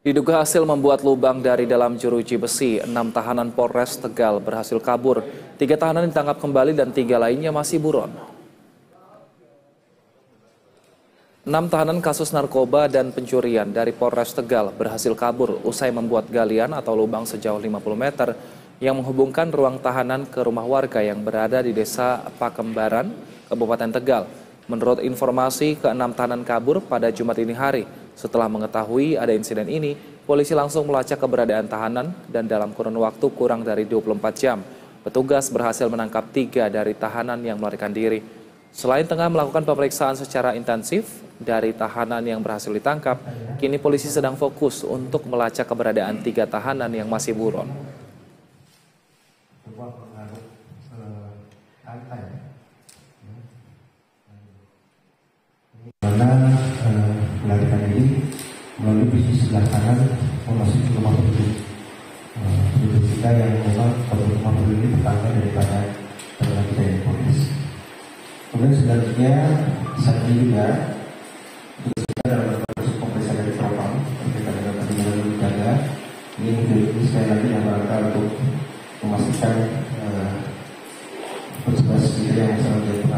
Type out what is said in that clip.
Diduga hasil membuat lubang dari dalam jeruji besi, enam tahanan Polres Tegal berhasil kabur. Tiga tahanan ditangkap kembali dan tiga lainnya masih buron. Enam tahanan kasus narkoba dan pencurian dari Polres Tegal berhasil kabur usai membuat galian atau lubang sejauh 50 meter yang menghubungkan ruang tahanan ke rumah warga yang berada di Desa Pakembaran, Kabupaten Tegal. Menurut informasi, keenam tahanan kabur pada Jumat ini hari. Setelah mengetahui ada insiden ini, polisi langsung melacak keberadaan tahanan dan dalam kurun waktu kurang dari 24 jam, petugas berhasil menangkap tiga dari tahanan yang melarikan diri. Selain tengah melakukan pemeriksaan secara intensif dari tahanan yang berhasil ditangkap, kini polisi sedang fokus untuk melacak keberadaan tiga tahanan yang masih buron. Karena melarikan ini melalui bisnis sebelah kanan oh, memasuki rumah penduduk. Uh, kita yang memang kalau rumah penduduk ini tetangga daripada teman kita yang polis. Kemudian selanjutnya saat ini juga kita dalam proses pemeriksaan dari propam kita dengan perlindungan lembaga ini ini sekali lagi yang rangka untuk memastikan eh, petugas kita yang sedang